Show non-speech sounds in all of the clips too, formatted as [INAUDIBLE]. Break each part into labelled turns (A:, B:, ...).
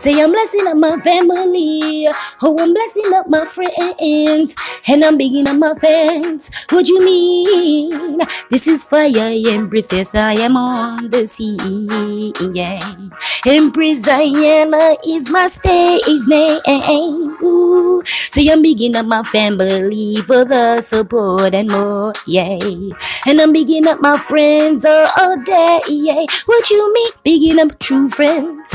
A: Say I'm blessing up my family. Oh, I'm blessing up my friends. And I'm bigging up my fans. What you mean? This is fire, Empress. I am on the scene. Yeah. Empress Zianna uh, is my stage name. Ooh. Say I'm bigging up my family for the support and more. Yeah. And I'm bigging up my friends uh, all day. Yeah. What you mean? Bigging up true friends.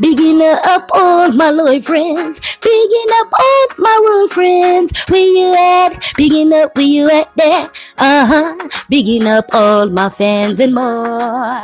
A: Bigging up all my loyal friends. Bigging up all my real friends. Where you at? Bigging up where you at there? Uh huh. Bigging up all my fans and more.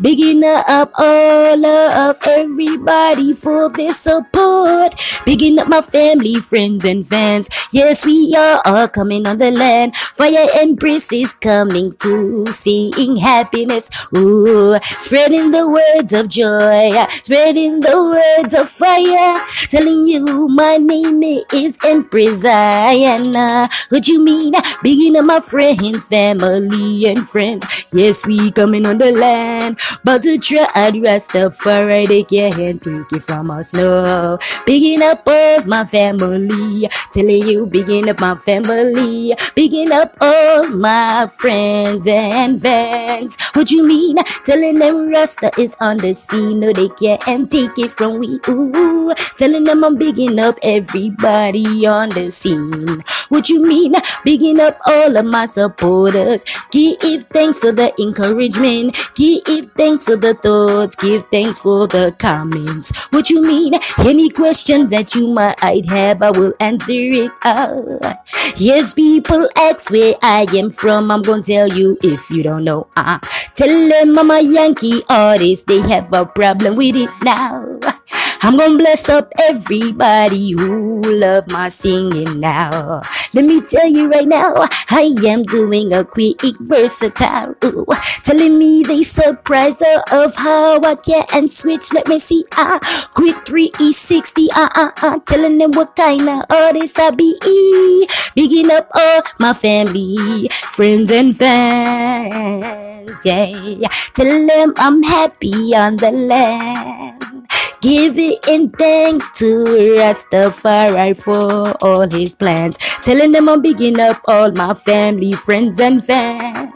A: Bigging up all of everybody for their support. Bigging up my family, friends, and fans. Yes, we are all coming on the land. Fire Empress is coming to seeing happiness. Ooh, spreading the words of joy, spreading the words of fire. Telling you my name is Empress Zianna. What you mean? Up my friends, family, and friends. Yes, we coming on the land. But to try Rastafari, they can't take it from us, no. Bigging up all my family, telling you, bigging up my family, bigging up all my friends and fans. What you mean? Telling them Rasta is on the scene, no, they can't take it from we. Ooh, telling them I'm bigging up everybody on the scene. What you mean? Bigging up all of my supporters. Give thanks for the encouragement. Give thanks for the thoughts. Give thanks for the comments. What you mean? Any questions that you might have, I will answer it out. Yes, people ask where I am from. I'm gonna tell you if you don't know. Uh, tell them I'm a Yankee artist. They have a problem with it now. I'm gonna bless up everybody who love my singing now. Let me tell you right now, I am doing a quick versatile. Ooh, telling me the surprise of how I can switch. Let me see, ah, quick 360, ah, ah, ah. Telling them what kind of artist I be. Bigging up all my family, friends and fans, yeah. Tell them I'm happy on the land. Giving thanks to Rastafari for all his plans. Telling them I'm bigging up all my family, friends, and fans.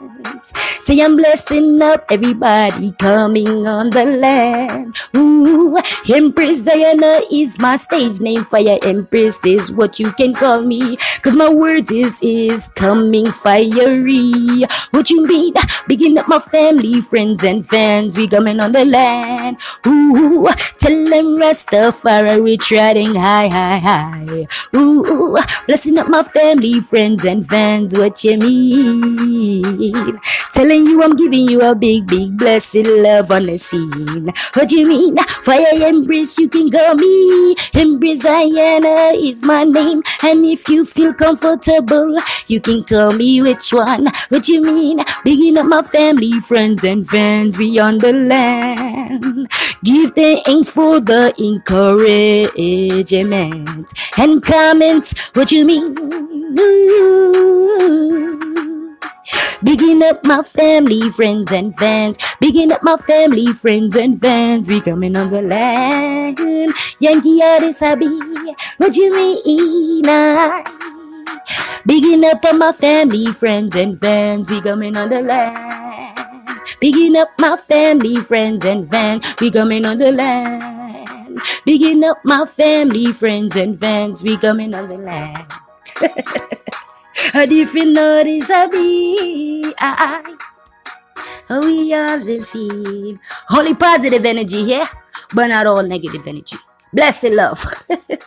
A: Say I'm blessing up everybody coming on the land. Ooh, Empress Zianna is my stage name. Fire Empress is what you can call me. Cause my words is, is coming fiery. What you mean? Bigging up my family, friends, and fans. We coming on the land. Ooh, tell them Rastafari treading high, high, high. Ooh, blessing up my family, friends, and fans. What you mean? Telling you I'm giving you a big, big blessed love on the scene. What do you mean? Fire Empress, you can call me. Empress Zianna is my name. And if you feel comfortable, you can call me which one? What you mean? Bigging up my family, friends, and fans beyond the land. Give thanks for the encouragement and comments. What you mean? Ooh. Bigging up my family, friends, and fans. Bigging up my family, friends, and fans. We coming on the land. Yankee I be. What you mean? I? Bigging up on my family, friends, and fans. We coming on the land. Bigging up my family, friends, and fans. We coming on the land. Bigging up my family, friends, and fans. We coming on the land. [LAUGHS] A different notice I be. I, we all receive. Only positive energy here, but not all negative energy. Blessed love. [LAUGHS]